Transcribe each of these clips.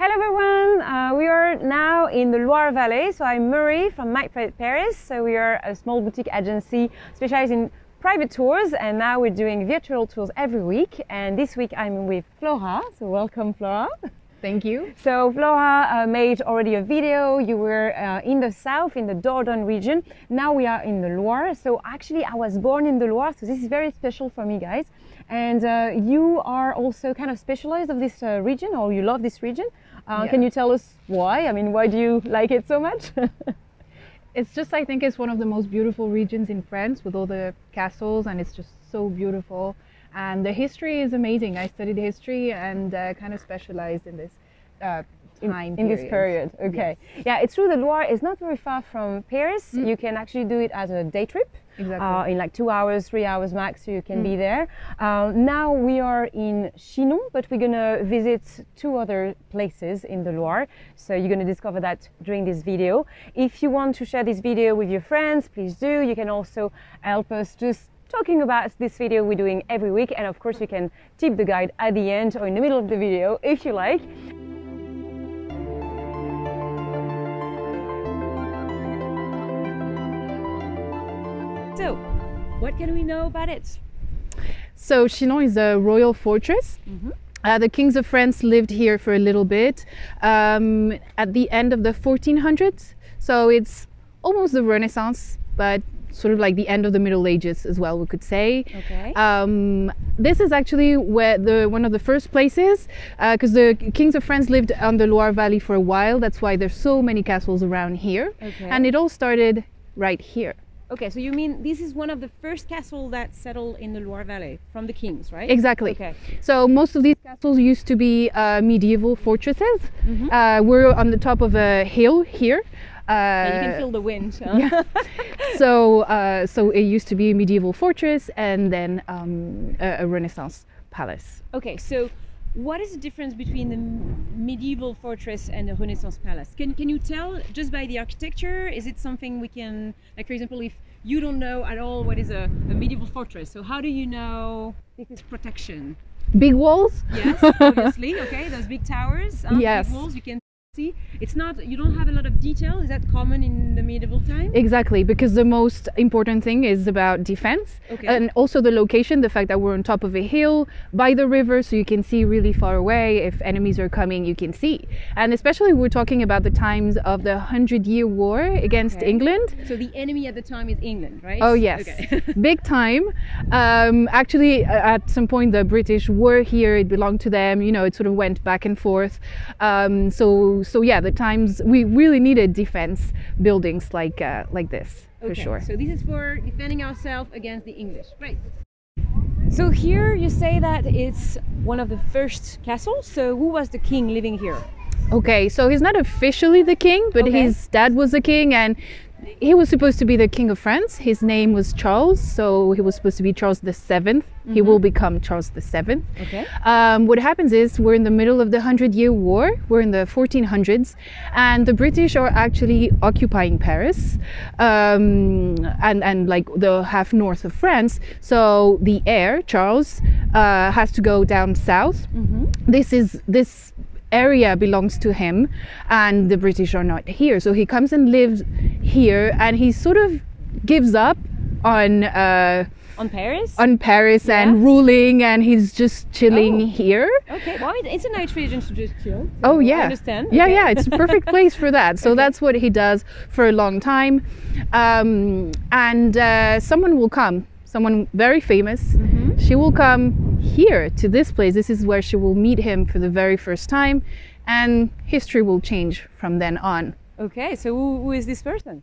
Hello everyone, uh, we are now in the Loire Valley. So I'm Marie from My Private Paris. So we are a small boutique agency specialized in private tours and now we're doing virtual tours every week. And this week I'm with Flora. So welcome Flora. Thank you. So Flora uh, made already a video. You were uh, in the south, in the Dordogne region. Now we are in the Loire. So actually I was born in the Loire, so this is very special for me guys. And uh, you are also kind of specialized of this uh, region or you love this region. Uh, Yeah. Can you tell us why? I mean, why do you like it so much? It's just, I think, it's one of the most beautiful regions in France with all the castles, and it's just so beautiful. And the history is amazing. I studied history and uh, kind of specialized in this uh, in, in this period. Okay. Yeah, it's true. The Loire is not very far from Paris. You can actually do it as a day trip. Exactly. Uh, in like two hours, three hours max, so you can be there. Uh, now we are in Chinon, but we're gonna visit two other places in the Loire. So you're gonna discover that during this video. If you want to share this video with your friends, please do. You can also help us just talking about this video we're doing every week, and of course you can tip the guide at the end or in the middle of the video if you like. So, what can we know about it? So Chinon is a royal fortress. Uh, the kings of France lived here for a little bit um, at the end of the 1400s. So it's almost the Renaissance, but sort of like the end of the Middle Ages as well, we could say. Okay. Um, this is actually where the one of the first places, because the kings of France lived on the Loire Valley for a while. That's why there's so many castles around here, Okay. and it all started right here. Okay, so you mean this is one of the first castles that settled in the Loire Valley from the kings, right? Exactly. Okay. So most of these castles used to be uh, medieval fortresses. Uh, we're on the top of a hill here. Uh, Yeah, you can feel the wind. huh? yeah. so uh, so it used to be a medieval fortress and then um, a, a Renaissance palace. Okay, so what is the difference between the medieval fortress and the Renaissance palace? Can, can you tell just by the architecture? Is it something we can, like for example, if you don't know at all what is a, a medieval fortress, so how do you know is protection? Big walls. Yes, obviously. Okay, those big towers, uh, Yes. big walls. You can see. It's not. You don't have a lot of detail. Is that common in the medieval time? Exactly, because the most important thing is about defense Okay. and also the location, the fact that we're on top of a hill by the river, so you can see really far away. If enemies are coming, you can see. And especially, we're talking about the times of the Hundred Year War against Okay. England. So the enemy at the time is England, right? Oh yes, Okay. big time. Um, actually, at some point, the British were here. It belonged to them. You know, it sort of went back and forth. Um, so, so yeah, the times we really needed defense buildings like uh, like this for sure. So this is for defending ourselves against the English. Right. So here you say that it's one of the first castles. So who was the king living here? Okay, so he's not officially the king, but Okay. his dad was the king, and he was supposed to be the king of France. His name was Charles, so he was supposed to be Charles the 7th He will become Charles the Seventh. Okay. Um, what happens is we're in the middle of the Hundred Year War. We're in the 1400s, and the British are actually occupying Paris um, and and like the half north of France. So the heir Charles uh, has to go down south. This is this area belongs to him, and the British are not here. So he comes and lives here, and he sort of gives up on. Uh, On Paris? on Paris Yeah. and ruling, and he's just chilling Oh. here. okay. Well, it's a nice region to just chill. Oh yeah, I yeah, understand. Yeah, Okay. yeah, it's a perfect place for that. So that's what he does for a long time, um, and uh, someone will come, someone very famous. Mm-hmm. She will come here to this place. This is where she will meet him for the very first time, and history will change from then on. Okay. So who, who is this person?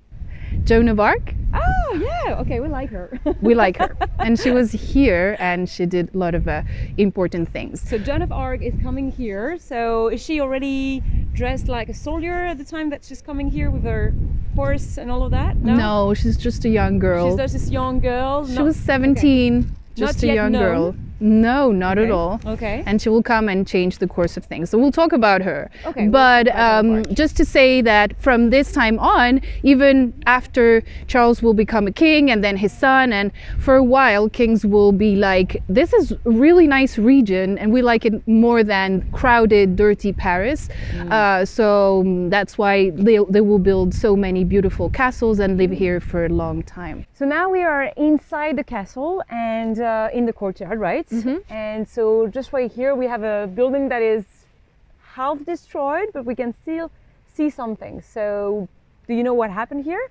Joan of Arc, Oh yeah. Okay, we like her. we like her, and she was here, and she did a lot of uh, important things. So Joan of Arc is coming here. So is she already dressed like a soldier at the time that she's coming here with her horse and all of that? No, she's just a young girl. She's just this young girl. She not- was 17, Not just a young known. girl. No, not at all. Okay. And she will come and change the course of things. So we'll talk about her. Okay, But talk about her um, just to say that from this time on, even after Charles will become a king and then his son, and for a while, kings will be like, this is a really nice region and we like it more than crowded, dirty Paris. Mm. Uh, so um, that's why they, they will build so many beautiful castles and live here for a long time. So now we are inside the castle and uh, in the courtyard, right? And so just right here we have a building that is half destroyed, but we can still see something. So do you know what happened here?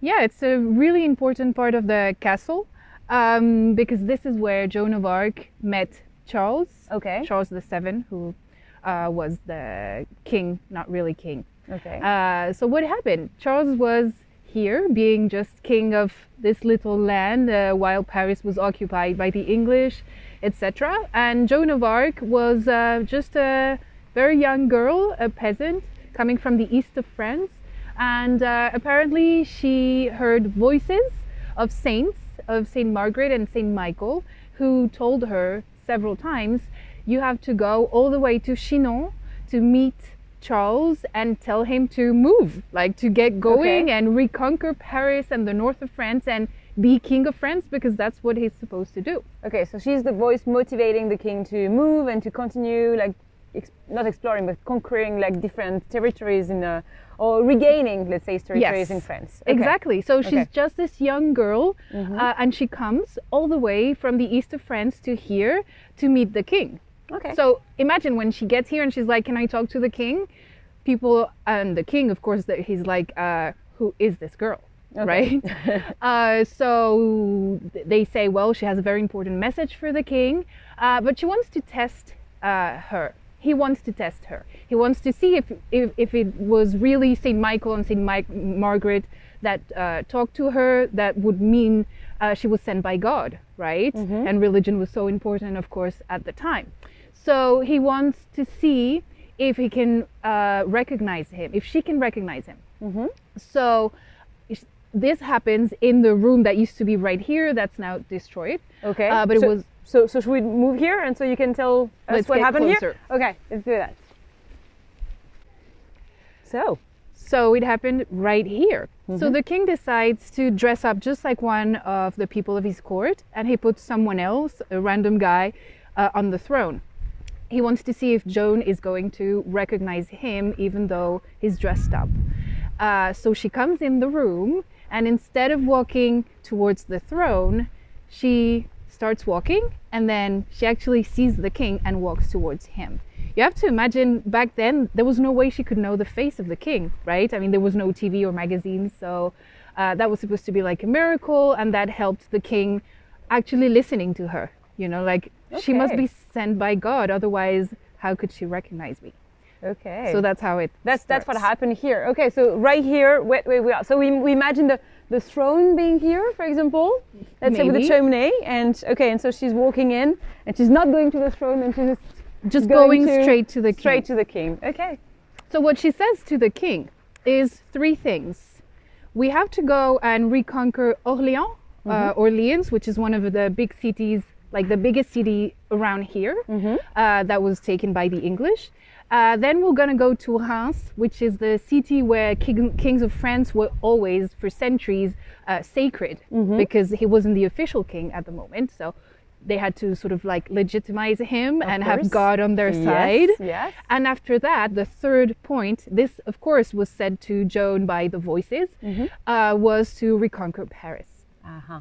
Yeah, it's a really important part of the castle um, because this is where Joan of Arc met Charles, Okay. Charles VII, who uh, was the king, not really king. Okay. Uh, so what happened? Charles was here, being just king of this little land uh, while Paris was occupied by the English, etc. And Joan of Arc was uh, just a very young girl, a peasant coming from the east of France, and uh, apparently she heard voices of saints, of Saint Margaret and Saint Michael, who told her several times, "You have to go all the way to Chinon to meet." Charles and tell him to move, like to get going Okay. and reconquer Paris and the north of France and be king of France because that's what he's supposed to do. Okay, so she's the voice motivating the king to move and to continue, like, ex- not exploring, but conquering like different territories in, uh, or regaining, let's say, territories Yes. in France. Okay. Exactly. So she's Okay. Just this young girl, uh, and she comes all the way from the east of France to here to meet the king. Okay. So imagine when she gets here and she's like, "Can I talk to the king?" People and the king, of course, that he's like, uh, "Who is this girl?" Right. uh, so they say, "Well, she has a very important message for the king, uh, but she wants to test uh, her." He wants to test her. He wants to see if if, if it was really Saint Michael and Saint Mike, Margaret that uh, talked to her. That would mean uh, she was sent by God, right? And religion was so important, of course, at the time. So he wants to see if he can uh, recognize him, if she can recognize him. So is- this happens in the room that used to be right here, that's now destroyed. Okay. Uh, but it was- So, so should we move here, and so you can tell us what happened closer. here? Okay, let's do that. So. So it happened right here. Mm-hmm. So the king decides to dress up just like one of the people of his court, and he puts someone else, a random guy, uh, on the throne. He wants to see if Joan is going to recognize him, even though he's dressed up. Uh, so she comes in the room, and instead of walking towards the throne, she starts walking, and then she actually sees the king and walks towards him. You have to imagine back then there was no way she could know the face of the king, right? I mean, there was no TV or magazines, so uh, that was supposed to be like a miracle, and that helped the king actually listening to her. You know, like she must be sent by God, otherwise, how could she recognize me? Okay. So that's how it. That's that's what happened here. Okay, so right here, wait, wait, we are. So we, we imagine the the throne being here, for example. Let's say with the Maybe. chimney, and okay, and so she's walking in, and she's not going to the throne, and she's just Just going going, to- straight to the king. straight to the king. Okay. So what she says to the king is three things. We have to go and reconquer Orléans, uh, Orleans, which is one of the big cities, like the biggest city around here, uh, that was taken by the English. Uh, then we're gonna go to Reims, which is the city where king, kings of France were always, for centuries, uh, sacred because he wasn't the official king at the moment. So they had to sort of like legitimize him and have. God on their Yes, side. yes. And after that, the third point, this of course was said to Joan by the voices, uh, was to reconquer Paris. Uh huh.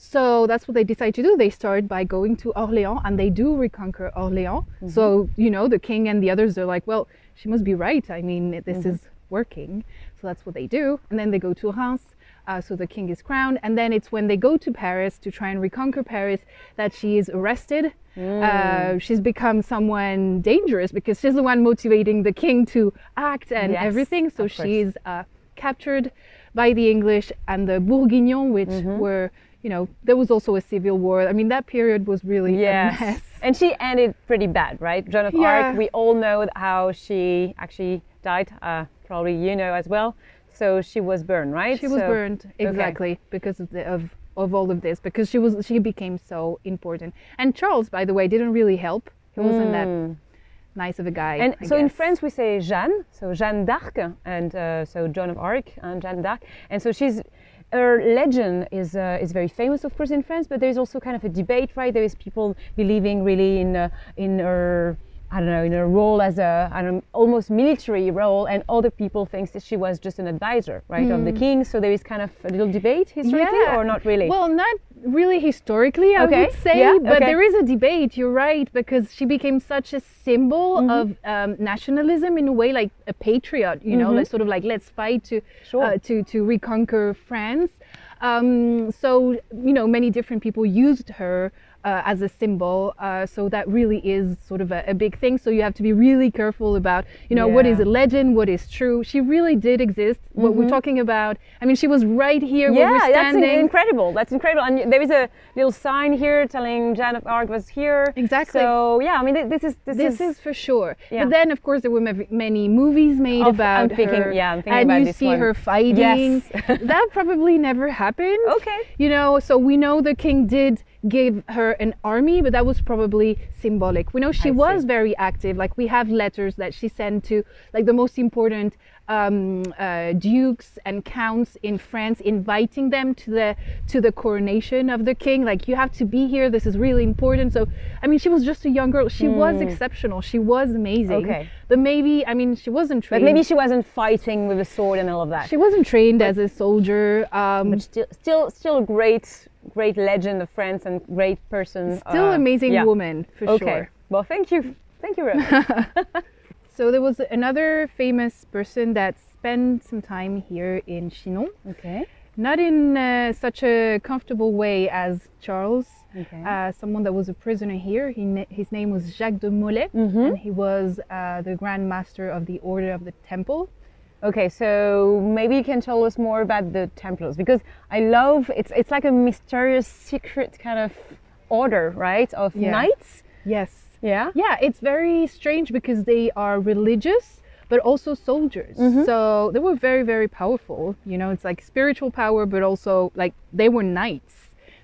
So that's what they decide to do. They start by going to Orléans and they do reconquer Orléans. So, you know, the king and the others are like, well, she must be right. I mean, this is working. So that's what they do. And then they go to Reims. Uh, so the king is crowned. And then it's when they go to Paris to try and reconquer Paris that she is arrested. Uh, she's become someone dangerous because she's the one motivating the king to act and Yes, everything. So she's uh, captured by the English and the Bourguignons, which Mm-hmm. were, you know, there was also a civil war. I mean, that period was really a mess. And she ended pretty bad, right? Joan of Yeah. Arc. We all know how she actually died. Uh, probably you know as well. So she was burned, right? She was So- burned okay. exactly because of the of of all of this because she was she became so important. And Charles, by the way, didn't really help. He wasn't that nice of a guy. Hmm. And I so in. France we say Jeanne, so Jeanne d'Arc, and uh, so Joan of Arc and Jeanne d'Arc, and so she's her legend is uh, is very famous, of course, in France. But there is also kind of a debate, right? There is people believing really in uh, in her. I don't know, in her role as a I don't almost military role, and other people think that she was just an advisor, right, of the king. So there is kind of a little debate historically, or not really? Well, not really historically, I Okay, would say, yeah, but okay. there is a debate. You're right because she became such a symbol Mm-hmm. of um, nationalism in a way, like a patriot. You know, like sort of like let's fight to Mm-hmm. Sure. uh, to to reconquer France. Um, so you know, many different people used her. Uh, as a symbol, uh, so that really is sort of a, a big thing. So you have to be really careful about, you know, what is a legend, what is true. She really did exist. What we're talking about, I mean, she was right here where Mm-hmm. we're that's in- standing. incredible. That's incredible. And there is a little sign here telling Jeanne of Arc was here. Exactly. So yeah, I mean, th- this is this, this is for sure. Yeah. But then, of course, there were many movies made Of- about I'm thinking- her, yeah, I'm thinking and about you see one. her fighting. Yes. that probably never happened. Okay. You know, so we know the king did give her an army, but that was probably symbolic. We know she I was see. very active. Like we have letters that she sent to like the most important um, uh, dukes and counts in France, inviting them to the to the coronation of the king. Like you have to be here. This is really important. So, I mean, she was just a young girl. She was exceptional. She was amazing. Hmm. Okay. But maybe, I mean, she wasn't But trained. maybe she wasn't fighting with a sword and all of that. she wasn't trained as a soldier. Um, but still, still, still a great, great legend of France and great person. still uh, amazing yeah. woman for Okay. sure. Well, thank you, thank you. Rose. So there was another famous person that spent some time here in Chinon, okay. not in uh, such a comfortable way as Charles. Okay. Uh, someone that was a prisoner here. He, na- his name was Jacques de Molay, Mm-hmm. and he was uh, the Grand Master of the Order of the Temple. Okay, so maybe you can tell us more about the Templars because I love it's it's like a mysterious secret kind of order, right? Of Yeah. knights. Yes. Yeah. Yeah, it's very strange because they are religious but also soldiers. Mm-hmm. So they were very, very powerful. You know, it's like spiritual power, but also like they were knights.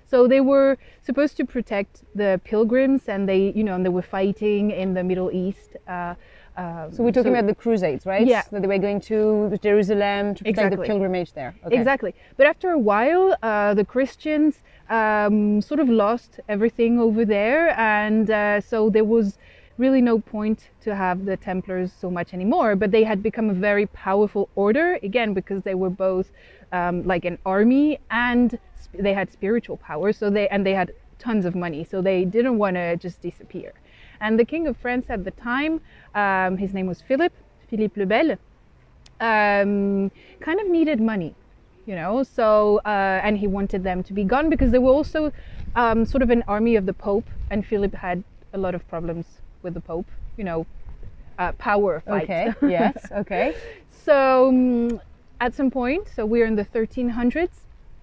So they were supposed to protect the pilgrims, and they, you know, and they were fighting in the Middle East. Uh, uh, So we're talking about the Crusades, right? Yeah. So they were going to Jerusalem to protect the pilgrimage there. Okay. Exactly. But after a while, uh, the Christians um, sort of lost everything over there, and uh, so there was really no point to have the Templars so much anymore. But they had become a very powerful order again because they were both um, like an army and sp- they had spiritual power. So they and they had tons of money, so they didn't want to just disappear. And the king of France at the time, um, his name was Philip, Philippe le Bel, um, kind of needed money, you know. So uh, and he wanted them to be gone because they were also um, sort of an army of the Pope, and Philip had a lot of problems with the Pope, you know, uh, power fight. Okay. yes. Okay. So um, at some point, so we're in the 1300s,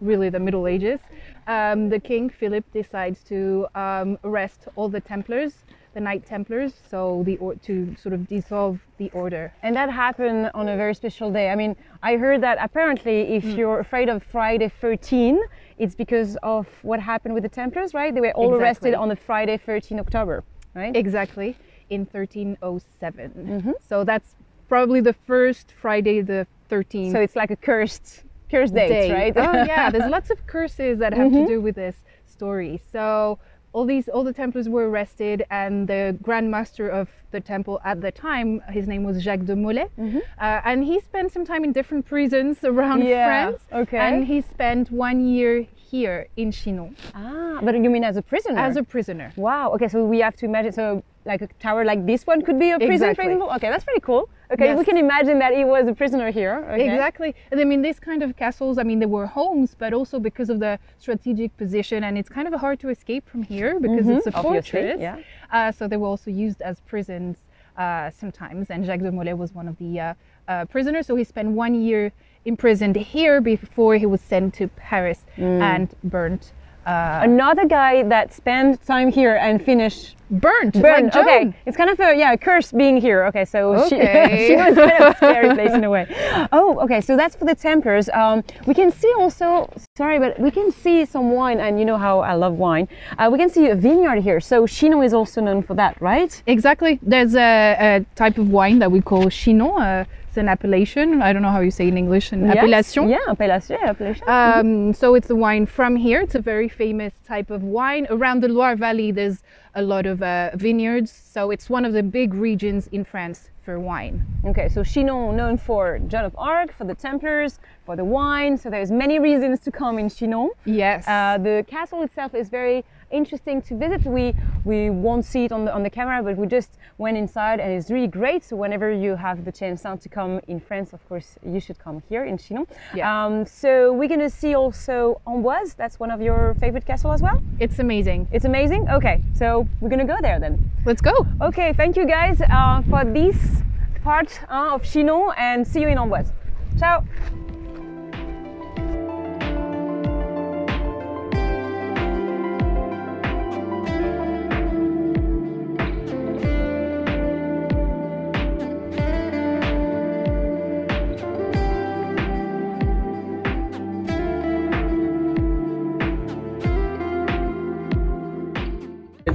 really the Middle Ages. Um, the king Philip decides to um, arrest all the Templars, the Knight Templars, so the or- to sort of dissolve the order. And that happened on a very special day. I mean, I heard that apparently, if Mm. you're afraid of Friday 13, it's because of what happened with the Templars, right? They were all arrested on the Friday 13 October, right? Exactly, in 1307. Mm-hmm. So that's probably the first Friday the 13th so it's like a cursed, cursed date, day. right? Mm-hmm. oh yeah, there's lots of curses that have to do with this story. So all these all the Templars were arrested, and the Grand Master of the temple at the time, his name was Jacques de Molay, uh, and he spent some time in different prisons around Mm-hmm. Yeah, France. okay. And he spent one year here in Chinon ah, but you mean as a prisoner? as a prisoner. Wow. Okay, so we have to imagine so like a tower like this one could be a prison, Exactly. for example. Okay, that's pretty cool. Okay, we can imagine that he was a prisoner here. Okay. Exactly. And I mean, these kind of castles, I mean, they were homes, but also because of the strategic position, and it's kind of hard to escape from here because it's a obviously, fortress. yeah. Uh, so they were also used as prisons uh, sometimes. And Jacques de Molay was one of the uh, uh, prisoners. So he spent one year imprisoned here before he was sent to Paris Mm. and burnt Uh, Another guy that spent time here and finished burnt. Burn. Like okay, it's kind of a yeah a curse being here. Okay, so Okay. she she was kind of a scary place in a way. Oh, okay, so that's for the Templars. Um, we can see also. Sorry, but we can see some wine, and you know how I love wine. Uh, we can see a vineyard here. So Chinon is also known for that, right? Exactly. There's a, a type of wine that we call Chinon. Uh, it's an appellation. I don't know how you say in English. An Yes. appellation. Yeah, appellation. appellation. Um, so it's the wine from here. It's a very famous type of wine. Around the Loire Valley, there's a lot of uh, vineyards. So it's one of the big regions in France for wine. Okay, so Chinon known for Joan of Arc, for the Templars, for the wine. So there's many reasons to come in Chinon. Yes. Uh, the castle itself is very interesting to visit. We we won't see it on the on the camera, but we just went inside and it's really great. So whenever you have the chance now to come in France, of course you should come here in Chinon. Yeah. Um, so we're gonna see also Amboise. That's one of your favorite castle as well. it's amazing. It's amazing. Okay, so we're gonna go there then. Let's go. Okay, thank you guys uh, for this part uh, of Chinon and see you in Amboise. Ciao.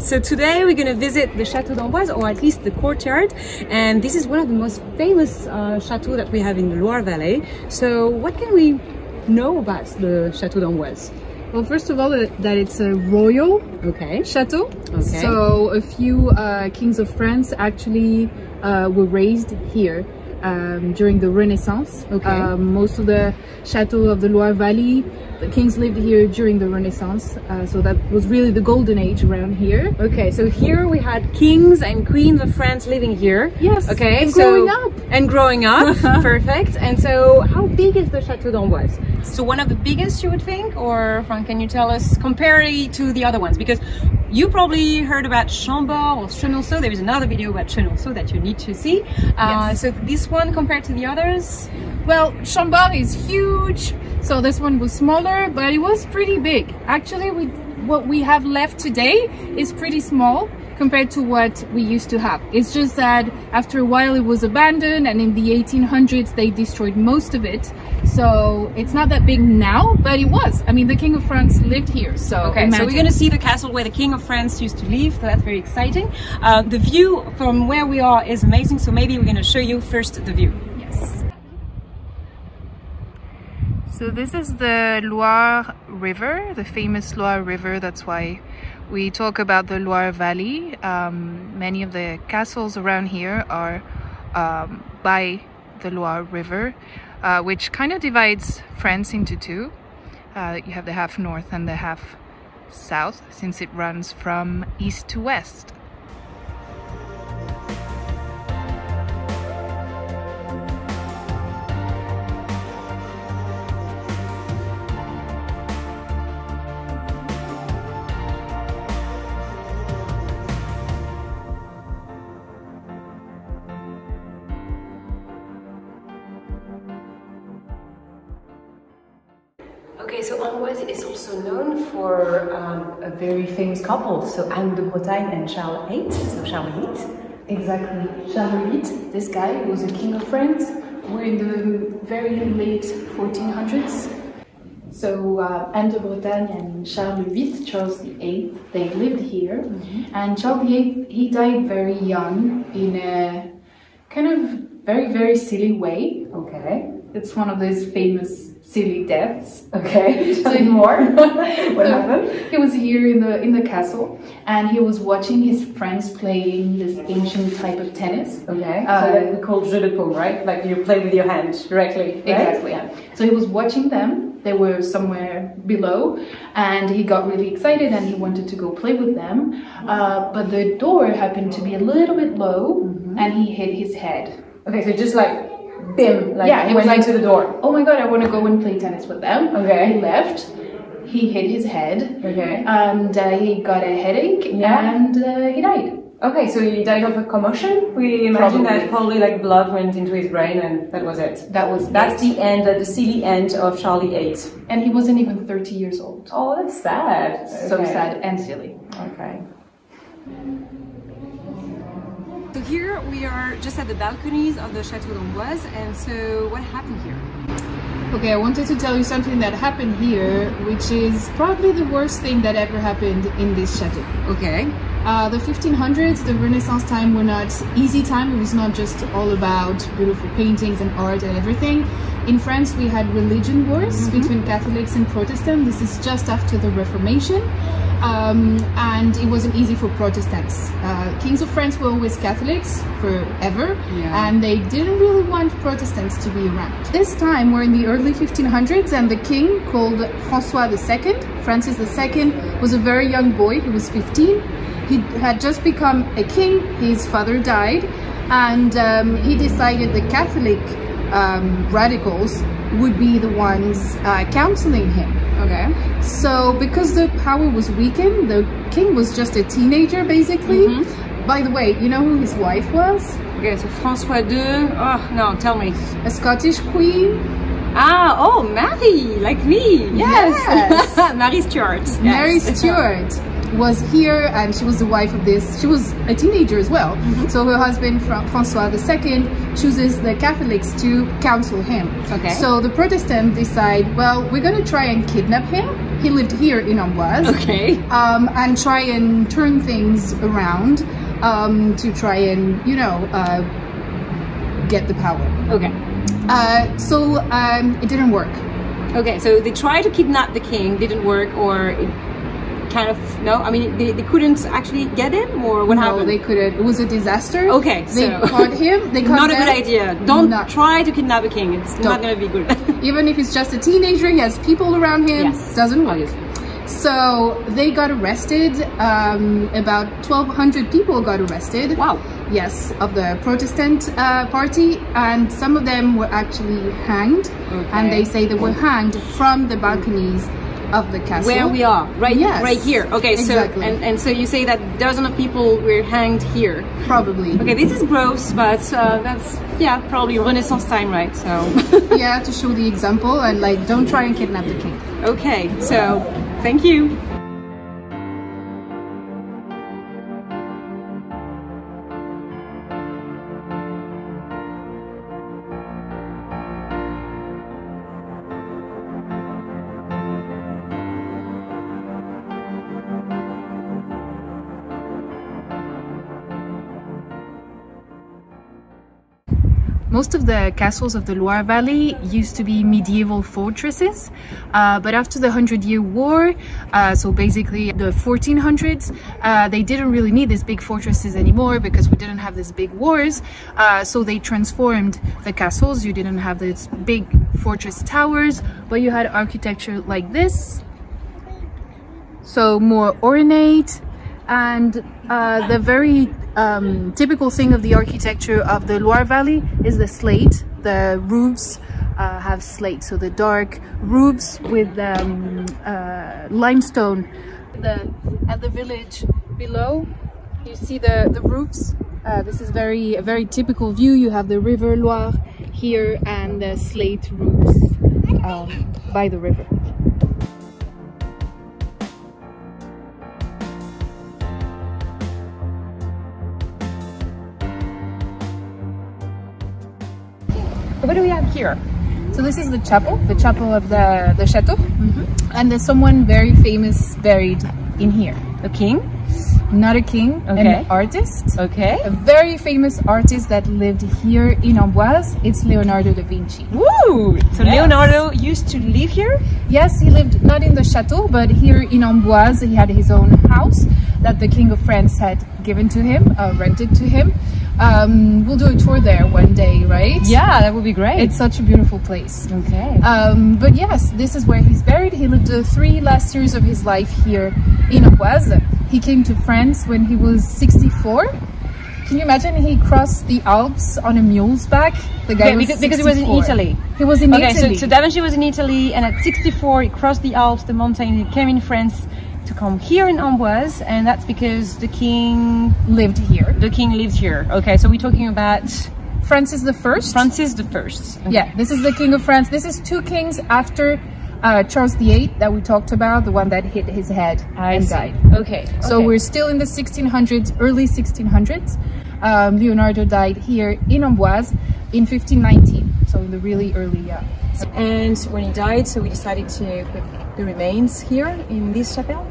So today we're going to visit the Chateau d'Amboise, or at least the courtyard, and this is one of the most famous uh, chateaux that we have in the Loire Valley. So what can we know about the Chateau d'Amboise? Well, first of all, that that it's a royal Okay. chateau. Okay. So a few uh, kings of France actually uh, were raised here um, during the Renaissance. Okay. Um, most of the chateaux of the Loire Valley, the kings lived here during the Renaissance. Uh, so that was really the golden age around here. Okay, so here we had kings and queens of France living here. Yes. Okay, And so- growing up. And growing up, perfect. And so, how big is the Chateau d'Amboise? So one of the biggest, you would think, or Frank, can you tell us compare it to the other ones? Because you probably heard about Chambord or Chenonceau. There is another video about Chenonceau that you need to see. Uh, Yes. So this one compared to the others, Well, Chambord is huge, so this one was smaller, but it was pretty big. Actually, we what we have left today is pretty small compared to what we used to have. It's just that after a while it was abandoned and in the 1800s they destroyed most of it. So it's not that big now, but it was. I mean, the King of France lived here, so Okay, so we're going to see the castle where the King of France used to live, so that's very exciting. Uh, the view from where we are is amazing, so maybe we're going to show you first the view. Yes. So this is the Loire River, the famous Loire River. That's why we talk about the Loire Valley. Um, many of the castles around here are um, by the Loire River, uh, which kind of divides France into two. Uh, you have the half north and the half south, since it runs from east to west. Also known for um, a very famous couple, so Anne de Bretagne and Charles VIII, so Charles VIII. Exactly. Charles VIII, this guy was a king of France. We're in the very late 1400s. So uh, Anne de Bretagne and Charles VIII, Charles VIII, they lived here. And Charles VIII, he died very young in a kind of very, very silly way. Okay, It's one of those famous silly deaths. okay, tell me more. what So, happened? He was here in the in the castle, and he was watching his friends playing this ancient type of tennis. Okay, Uh, so that we call jeu de paume, right? Like you play with your hand directly, right? Exactly. Yeah. So he was watching them. They were somewhere below, and he got really excited and he wanted to go play with them. Uh, but the door happened to be a little bit low, and he hit his head. Okay, so just like bim, like Yeah, he went like- into the door. Oh my god! I want to go and play tennis with them. Okay. He left. He hit his head, Okay. and uh, he got a headache, Yeah. and uh, he died. Okay, so he died of a commotion. We imagine Probably. that probably like blood went into his brain, and that was it. That was That's the end, the silly end of Charlie Eight. and he wasn't even 30 years old. Oh, that's sad. So Okay. sad and silly. Okay. So here we are just at the balconies of the Chateau d'Amboise, and so what happened here? Okay, I wanted to tell you something that happened here, which is probably the worst thing that ever happened in this chateau. Okay. Uh, the 1500s, the Renaissance time, were not easy time. It was not just all about beautiful paintings and art and everything. In France, we had religion wars between Catholics and Protestants. This is just after the Reformation. Um, and it wasn't easy for Protestants. Uh, kings of France were always Catholics forever, Yeah. and they didn't really want Protestants to be around. This time, we're in the early 1500s, and the king, called Francois II, Francis II, was a very young boy. He was 15. He had just become a king. His father died, and um, he decided the Catholic um, radicals would be the ones uh, counseling him. Okay. So, because the power was weakened, the king was just a teenager, basically. By the way, you know who his wife was? Okay, so François II. Oh, no, tell me. A Scottish queen, Ah, oh, Mary, like me. Yes. Yes. Mary Stuart. Yes. Mary Stuart. Was here and she was the wife of this. She was a teenager as well. So her husband, Fra- Francois II, chooses the Catholics to counsel him. Okay. So the Protestants decide, well, we're going to try and kidnap him. He lived here in Amboise. Okay. um, and try and turn things around um, to try and, you know, uh, get the power. Okay. Uh, so um, it didn't work. Okay, so they tried to kidnap the king, didn't work, or it kind of no. I mean, they, they couldn't actually get him, or what happened? no, happened? they couldn't. It was a disaster. Okay, they so- caught him. They caught not a them. good idea. Don't Not- try to kidnap a king. It's not Don't. going to be good. Even if he's just a teenager, he has people around him. Yes. Doesn't work. So they got arrested. Um, about 1,200 people got arrested. wow. Yes, of the Protestant uh, party, and some of them were actually hanged. And they say they were hanged from the balconies of the castle. Where we are, right? Yes. Right here. Okay, Exactly. so and and so you say that dozen of people were hanged here. Probably. Okay, this is gross, but uh, that's yeah, probably Renaissance time, right? So yeah, to show the example and like, don't try and kidnap the king. okay, so thank you. Most of the castles of the Loire Valley used to be medieval fortresses, uh, but after the Hundred Year War, uh, so basically the 1400s, uh, they didn't really need these big fortresses anymore because we didn't have these big wars. Uh, so they transformed the castles. You didn't have these big fortress towers, but you had architecture like this. So more ornate, and uh, the very um, typical thing of the architecture of the Loire Valley is the slate. The roofs uh, have slate, so the dark roofs with um, uh, limestone. The, at the village below, you see the, the roofs. Uh, this is very a very typical view. You have the River Loire here and the slate roofs um, by the river. What do we have here? So this is the chapel, the chapel of the, the chateau. And there's someone very famous buried in here. A king. Not a king, Okay. an artist. Okay. A very famous artist that lived here in Amboise. It's Leonardo da Vinci. Woo! So Yes. Leonardo used to live here. Yes, he lived not in the chateau, but here in Amboise. He had his own house that the King of France had given to him, uh, rented to him. Um, we'll do a tour there one day, right? Yeah, that would be great. It's such a beautiful place. okay. Um, but yes, this is where he's buried. He lived the three last years of his life here in Amboise. He came to France when he was 64. Can you imagine he crossed the Alps on a mule's back? The guy Okay, was because, because he was in Italy. He was in Okay, Italy. so, so Da Vinci was in Italy, and at 64 he crossed the Alps, the mountain. He came in France to come here in Amboise, and that's because the king Lived here. the king lives here. Okay, so we're talking about Francis the First. Francis the First. Yeah, this is the King of France. This is two kings after uh, Charles VIII that we talked about, the one that hit his head I and see. died. Okay. So okay. we're still in the 1600s, early 1600s. Um, Leonardo died here in Amboise in 1519, so in the really early. Uh, and when he died, so we decided to put the remains here in this chapel.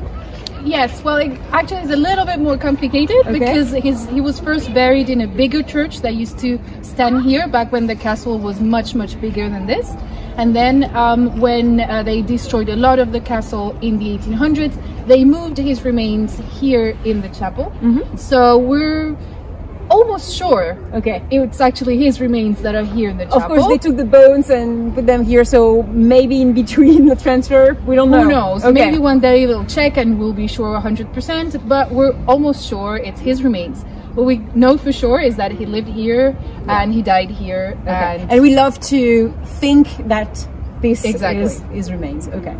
Yes, well, it actually it's a little bit more complicated Okay. because his he was first buried in a bigger church that used to stand here back when the castle was much much bigger than this, and then um, when uh, they destroyed a lot of the castle in the 1800s, they moved his remains here in the chapel. So we're almost sure Okay. it's actually his remains that are here in the chapel. Of course, they took the bones and put them here, so maybe in between the transfer, we don't know. Who knows? Okay. Maybe one day they'll check and we'll be sure 100%, but we're almost sure it's his remains. What we know for sure is that he lived here and he died here. Okay. And And we love to think that this Exactly. is his remains. Okay.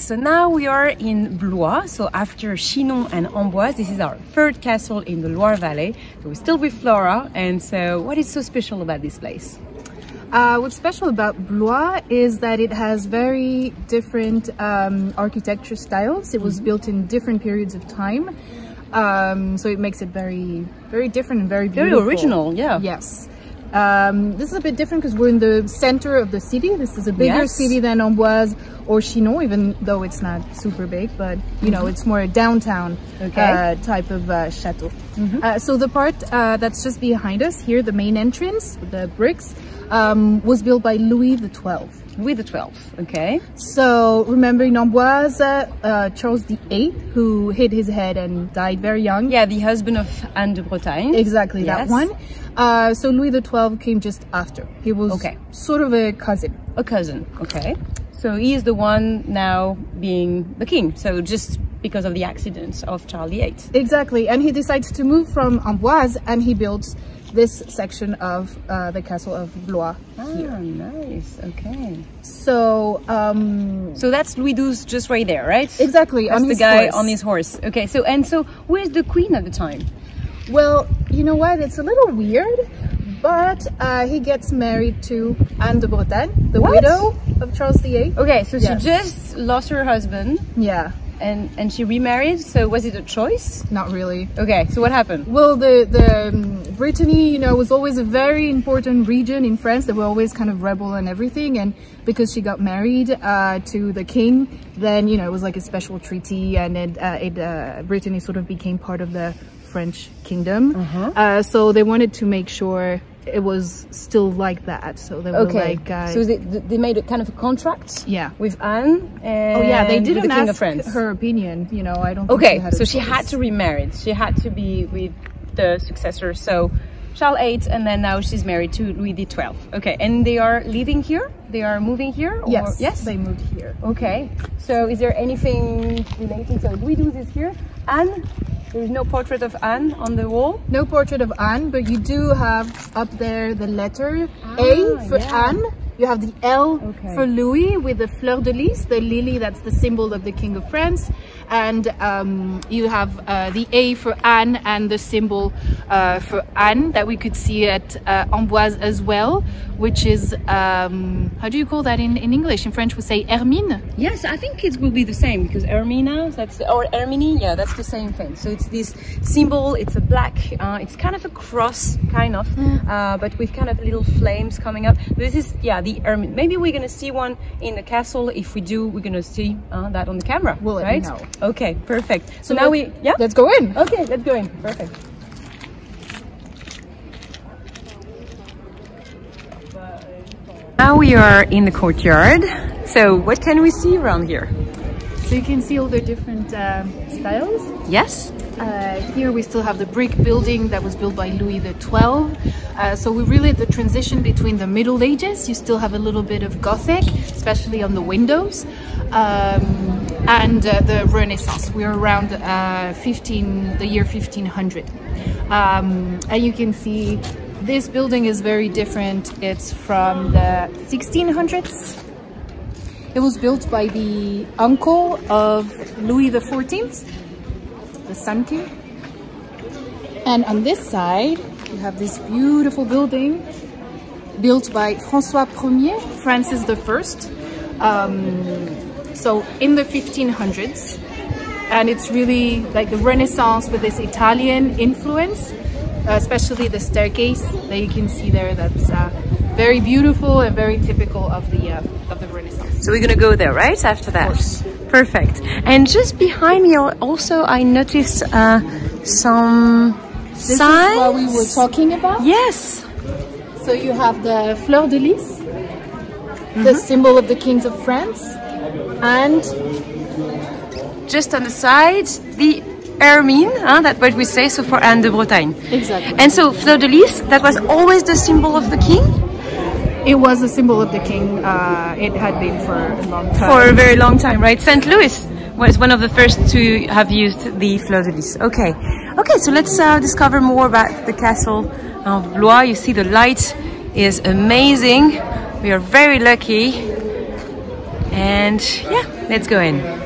So now we are in Blois. So after Chinon and Amboise, this is our third castle in the Loire Valley. So we're still with Flora. And so what is so special about this place? uh, what's special about Blois is that it has very different um, architecture styles. It was built in different periods of time. Um, so it makes it very, very different and very beautiful. Very original, yeah. Yes. Um, this is a bit different because we're in the center of the city. This is a bigger Yes. city than Amboise or Chinon, even though it's not super big, but you know, it's more a downtown Okay. uh, type of uh, chateau. Uh, so the part uh, that's just behind us here, the main entrance, the bricks, um, was built by Louis the XII. With the 12th, okay? So remember in Amboise, uh, uh, Charles VIII, who hit his head and died very young. Yeah, the husband of Anne de Bretagne. Exactly that one. Uh, so Louis XII came just after. He was Okay. sort of a cousin. A cousin, okay. So he is the one now being the king. So just because of the accidents of Charles VIII. Exactly. And he decides to move from Amboise and he builds this section of uh, the castle of Blois here. Ah, nice, okay. So, um, So that's Louis XII just right there, right? exactly, That's on the guy horse. on his horse. Okay, so and so where's the queen at the time? Well, you know what? It's a little weird, but uh, he gets married to Anne de Bretagne, the What? widow of Charles VIII. Okay, so Yes. she just lost her husband Yeah, and and she remarried. So was it a choice? not really. Okay, so what happened? Well, the the um, Brittany, you know, was always a very important region in France. They were always kind of rebel and everything, and because she got married uh, to the king, then you know it was like a special treaty, and it, uh, it uh, Brittany sort of became part of the French kingdom. Uh, so they wanted to make sure it was still like that. So they were Okay, like, uh, so they, they made a kind of a contract. Yeah. With Anne and oh yeah, they didn't the ask her opinion. You know, I don't. Think Okay, she so she had to remarry. She had to be with the successor. So Charles VIII, and then now she's married to Louis XII. Okay, and they are living here. They are moving here. Or? Yes, Yes. they moved here. Okay. So is there anything relating? So Louis XII is here. Anne. There is no portrait of Anne on the wall. No portrait of Anne, but you do have up there the letter A Ah, for yeah. Anne. You have the L Okay. for Louis with the fleur de lis, the lily that's the symbol of the King of France. And um, you have uh, the A for Anne and the symbol uh, for Anne that we could see at uh, Amboise as well, which is, um, how do you call that in, in English? In French we say Hermine. Yes, I think it will be the same because Ermina, that's or Ermini, yeah, that's the same thing. So it's this symbol. It's a black. Uh, it's kind of a cross, kind of, uh, but with kind of little flames coming up. This is yeah the Ermine. Maybe we're gonna see one in the castle. If we do, we're gonna see uh, that on the camera. We'll right? Know. Okay, perfect. So, So now we yeah. Let's go in. Okay, let's go in. Perfect. Now we are in the courtyard. So what can we see around here? So you can see all the different um, styles. Yes. Uh, here we still have the brick building that was built by Louis XII. Uh, so we're really at the transition between the Middle Ages. You still have a little bit of Gothic, especially on the windows, um, and uh, the Renaissance. We're around uh, 15, the year 1500. Um, and you can see this building is very different. It's from the 1600s. It was built by the uncle of Louis XIV, the Sun King. And on this side, you have this beautiful building built by François Ier, Francis I. Um, so in the 1500s, and it's really like the Renaissance with this Italian influence, uh, especially the staircase that you can see there. That's uh, very beautiful and very typical of the uh, of the Renaissance. So we're gonna go there, right? After that. Perfect. And just behind me also I noticed uh, some This signs. is what we were talking about. Yes. So you have the fleur de lis, the symbol of the kings of France, and Just on the side, the ermine, huh, that's what we say, so for Anne de Bretagne. exactly. And so fleur de lis, that was always the symbol of the king It was a symbol of the king. Uh, it had been for a long time. for a very long time, right? St. Louis was one of the first to have used the fleur de lis. Okay, okay, so let's uh, discover more about the castle of Blois. You see the light is amazing. We are very lucky. And yeah, let's go in.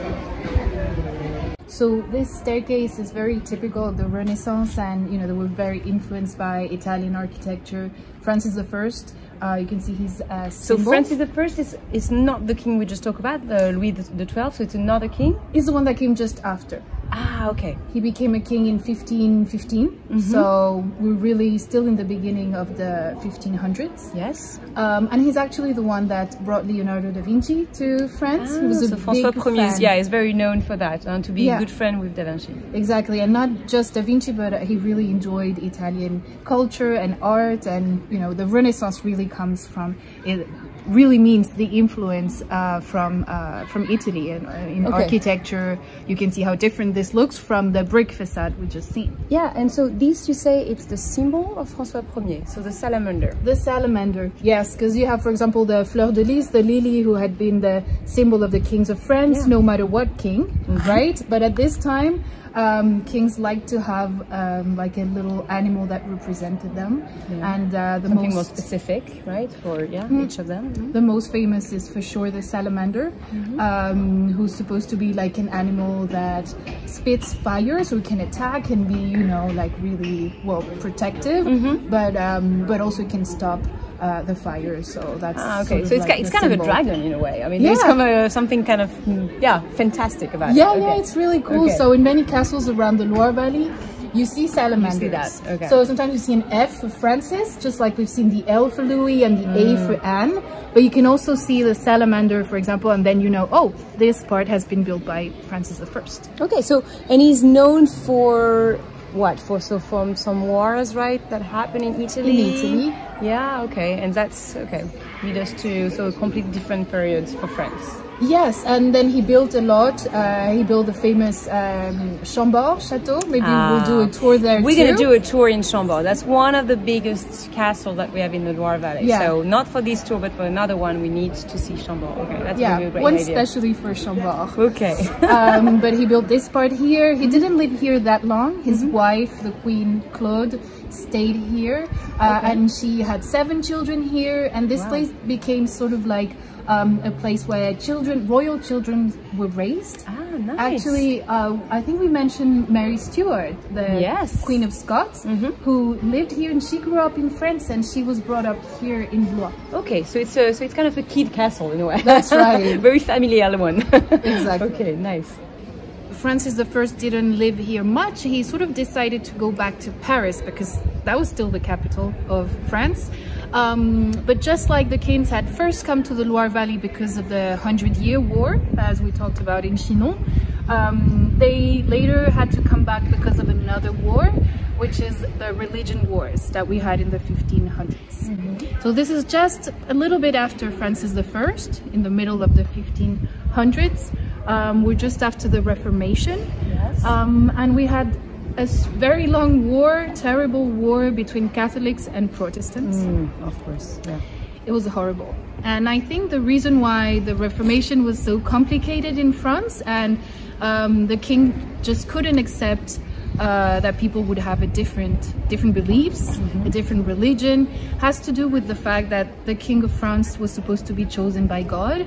So this staircase is very typical of the Renaissance, and you know they were very influenced by Italian architecture. Francis I, uh, you can see his uh, So. Francis the First is, is not the king we just talked about, the Louis 12th, so it's another king. He's the one that came just after. Ah, okay. He became a king in 1515, Mm-hmm. so we're really still in the beginning of the 1500s. Yes. Um, and he's actually the one that brought Leonardo da Vinci to France. he was a Ah, so François Ier is, yeah, is very known for that, and to be Yeah. a good friend with Da Vinci. Exactly, and not just Da Vinci, but uh, he really enjoyed Italian culture and art, and you know the Renaissance really comes from it. Really means the influence uh, from uh, from Italy and uh, in Okay. architecture. You can see how different this looks from the brick facade we just seen. Yeah, and so this you say it's the symbol of François Ier, so the salamander. The salamander, yes, because you have, for example, the fleur de lis, the lily, who had been the symbol of the kings of France, Yeah. no matter what king, right? But at this time, um, kings liked to have um, like a little animal that represented them, and uh, the Something more most specific, right, for yeah each of them. the most famous is for sure the salamander, um, who's supposed to be like an animal that spits fire, so it can attack and be, you know, like really well protective, but um, but also can stop uh, the fire. So that's Ah, sort okay, of so it's, like it's kind of a dragon in a way. I mean, there's Yeah. some, uh, something kind of mm, yeah fantastic about Yeah, it. yeah, Okay. it's really cool. Okay. So in many castles around the Loire Valley, you see salamanders. that, okay. So sometimes you see an F for Francis, just like we've seen the L for Louis and the A Mm. for Anne. But you can also see the salamander, for example, and then you know, oh, this part has been built by Francis I. Okay, so and he's known for what? For so from some wars, right, that happened in Italy. In Italy. Yeah. Okay, and that's okay. Lead us to so completely different periods for France. Yes, and then he built a lot. Uh, he built the famous um, Chambord chateau. Maybe we'll do a tour there We're gonna do a tour in Chambord. That's one of the biggest castles that we have in the Loire Valley. Yeah. So not for this tour, but for another one, we need to see Chambord. Okay, that's yeah, a great one idea. especially for Chambord. Okay. um, but he built this part here. He didn't live here that long. His wife, the Queen Claude, stayed here, uh, and she had seven children here. And this place became sort of like um, a place where children, royal children, were raised. ah, nice. Actually, uh, I think we mentioned Mary Stuart, the Yes. Queen of Scots, who lived here, and she grew up in France, and she was brought up here in Blois. Okay, so it's a, so it's kind of a kid castle in a way. That's right. Very familiar one. Exactly. Okay, nice. Francis I didn't live here much. He sort of decided to go back to Paris because that was still the capital of France. Um, but just like the kings had first come to the Loire Valley because of the Hundred Year War, as we talked about in Chinon, um, they later had to come back because of another war, which is the religion wars that we had in the 1500s. So this is just a little bit after Francis I, in the middle of the 1500s. Um, we're just after the Reformation. Yes. Um, and we had a very long war, terrible war between Catholics and Protestants. Mm, of course, yeah. It was horrible. And I think the reason why the Reformation was so complicated in France and um, the king just couldn't accept uh, that people would have a different different beliefs, a different religion, has to do with the fact that the king of France was supposed to be chosen by God.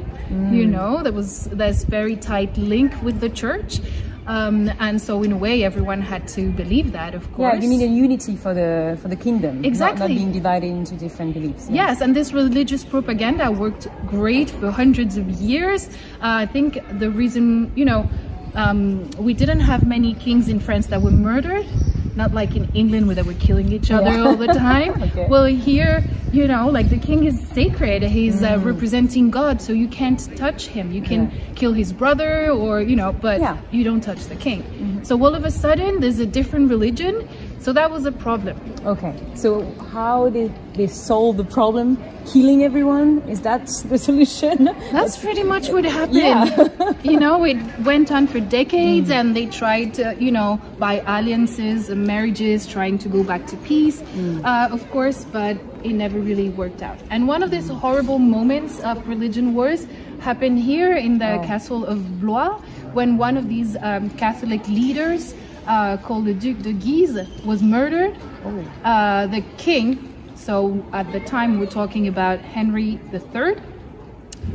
You know, there was this very tight link with the church. Um, and so in a way everyone had to believe that of course Yeah, you need a unity for the for the kingdom. not- Not, being divided into different beliefs. yeah. Yes, and this religious propaganda worked great for hundreds of years. Uh, I think the reason, you know, um, we didn't have many kings in France that were murdered, not like in England where they were killing each other Yeah. all the time. Okay. Well, here, you know, like the king is sacred. He's uh, representing God, so you can't touch him. You can Yeah. kill his brother or, you know, but Yeah. you don't touch the king. So all of a sudden, there's a different religion. So that was a problem. Okay. So how did they solve the problem? Killing everyone? Is that the solution? That's pretty much what happened. Yeah. you know, it went on for decades and they tried to, you know, by alliances and marriages, trying to go back to peace, uh, of course, but it never really worked out. And one of these horrible moments of religion wars happened here in the castle of Blois when one of these um, Catholic leaders uh, called the Duc de Guise was murdered. Uh, the king, so at the time we're talking about Henry III,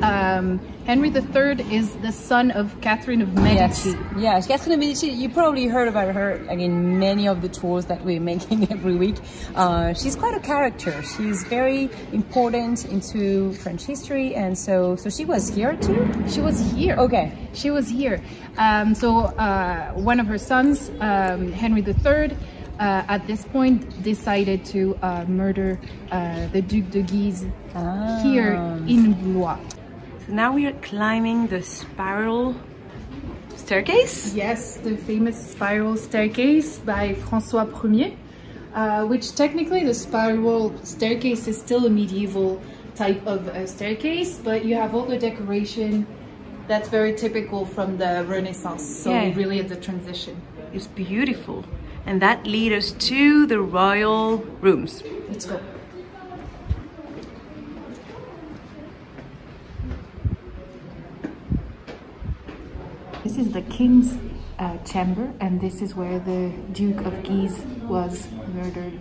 um, Henry III is the son of Catherine of Medici. Yes. Catherine of Medici, you probably heard about her like in many of the tours that we're making every week. Uh, she's quite a character. She's very important into French history, and so so she was here too. She was here. Okay. She was here. Um, so uh, one of her sons, um, Henry III, uh, at this point decided to uh, murder uh, the Duc de Guise here in Blois. So now we are climbing the spiral staircase. Yes, the famous spiral staircase by François Ier, uh, which technically the spiral staircase is still a medieval type of uh, staircase, but you have all the decoration that's very typical from the Renaissance. So Yeah. really at the transition. It's beautiful. And that leads us to the royal rooms. Let's go. This is the king's uh, chamber, and this is where the Duke of Guise was murdered.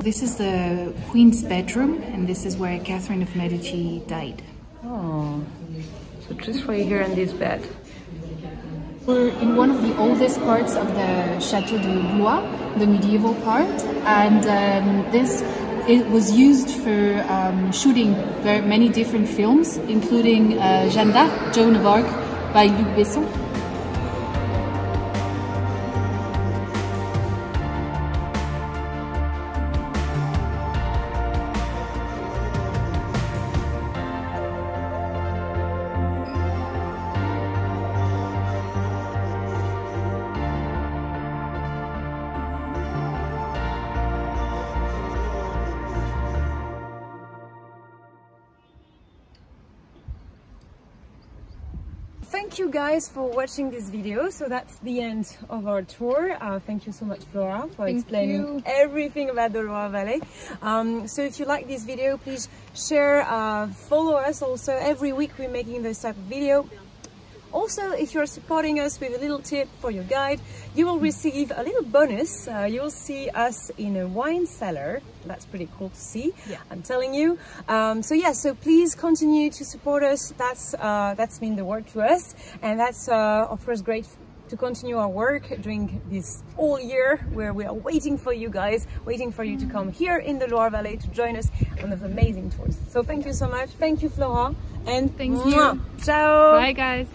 This is the queen's bedroom, and this is where Catherine of Medici died. Oh. So just right here on this bed. We're in one of the oldest parts of the Chateau de Blois, the medieval part, and um, this it was used for um, shooting very many different films, including uh, Jeanne d'Arc, Joan of Arc, by Luc Besson. Thank you guys for watching this video. So that's the end of our tour. Uh, thank you so much, Flora, for Thank explaining you. everything about the Loire Valley. Um, so if you like this video, please share, uh, follow us also. Every week we're making this type of video. Also, if you're supporting us with a little tip for your guide, you will receive a little bonus. Uh, you will see us in a wine cellar. That's pretty cool to see. Yeah. I'm telling you. Um, so yeah, so please continue to support us. That's uh, that's mean the world to us, and that's uh, of course great to continue our work during this whole year where we are waiting for you guys, waiting for you to come here in the Loire Valley to join us on those amazing tours. So thank you so much. Thank you, Flora. And Thank you. Ciao. Bye, guys.